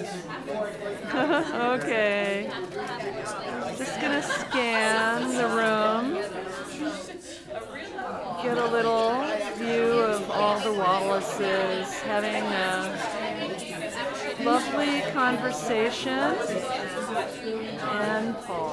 okay. Just gonna scan the room. Get a little view of all the Wallises having a lovely conversation. and Paul.